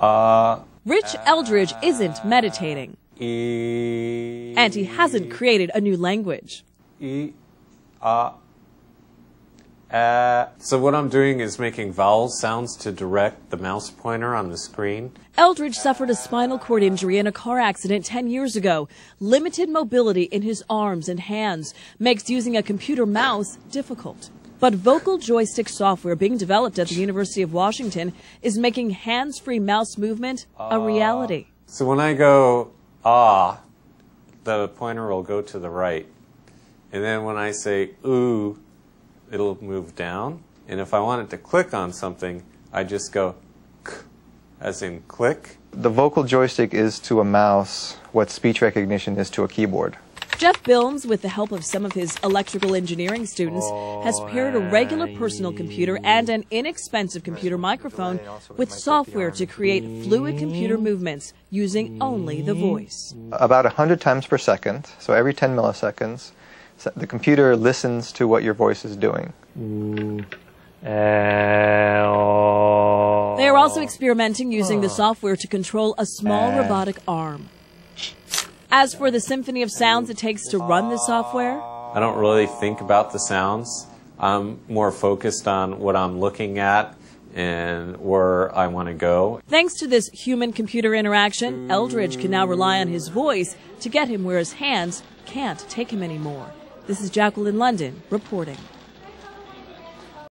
Uh, Rich Eldridge isn't meditating, e, and he hasn't created a new language. E, uh, uh. So what I'm doing is making vowel sounds to direct the mouse pointer on the screen. Eldridge suffered a spinal cord injury in a car accident 10 years ago. Limited mobility in his arms and hands makes using a computer mouse difficult. But vocal joystick software being developed at the University of Washington is making hands-free mouse movement a reality. So when I go ah, the pointer will go to the right. And then when I say ooh, it'll move down. And if I wanted to click on something, I just go k, as in click. The vocal joystick is to a mouse what speech recognition is to a keyboard. Jeff Bilmes, with the help of some of his electrical engineering students, has paired a regular personal computer and an inexpensive computer microphone with software to create fluid computer movements using only the voice. About 100 times per second, so every 10 milliseconds, the computer listens to what your voice is doing. They are also experimenting using the software to control a small robotic arm. As for the symphony of sounds it takes to run the software, I don't really think about the sounds. I'm more focused on what I'm looking at and where I want to go. thanks to this human computer interaction, Eldridge can now rely on his voice to get him where his hands can't take him anymore. This is Jacqueline London reporting.